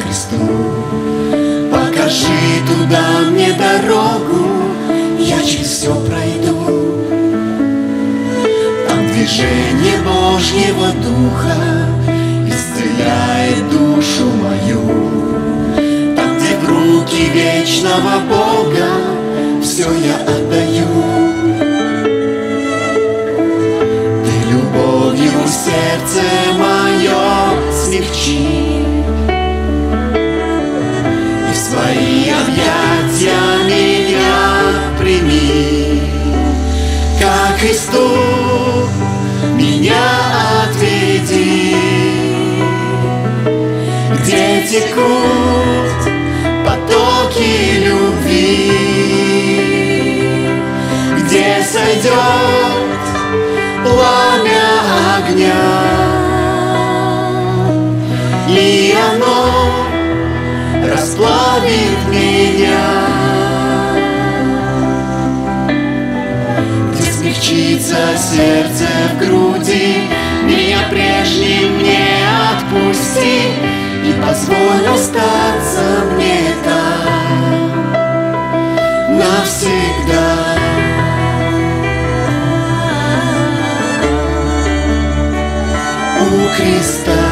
кресту. Покажи туда мне дорогу, я через все пройду. Там движение Божьего Духа исцеляет душу мою. Там, где в руки вечного Бога все я отдаю. Ты любовью все И в свои объятия меня прими, как Христу меня отведи, где текут потоки любви, где сойдет пламя огня, и оно расплавит меня. Где смягчится сердце в груди, Меня прежним не отпусти И позволь остаться мне там навсегда. У креста.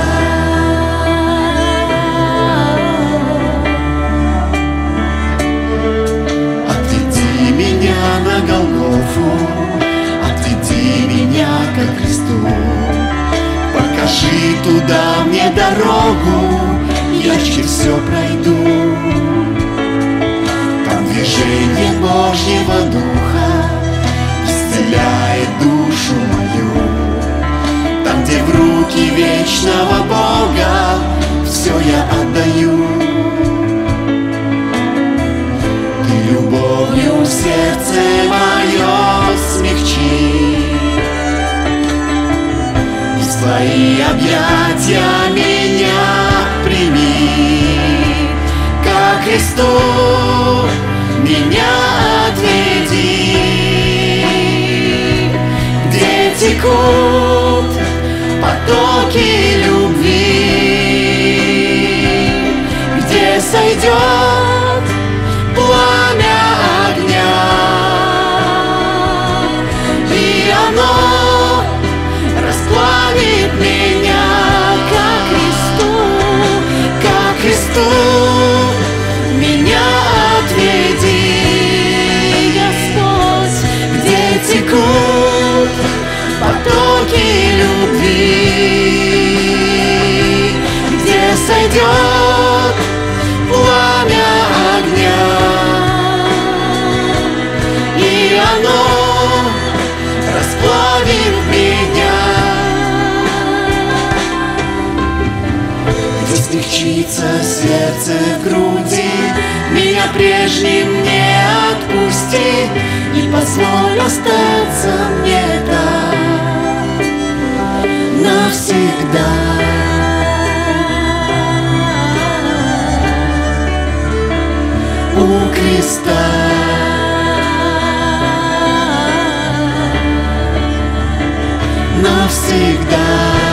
Туда мне дорогу, я через все пройду. Там движение Божьего Духа исцеляет душу мою. Там, где в руки вечного Бога все я отдаю. Свои объятия меня прими. Как Христу меня сойдет пламя огня, и оно расплавит меня. Где смягчится сердце в груди, меня прежним не отпусти и позволь остаться мне там навсегда. У креста. навсегда.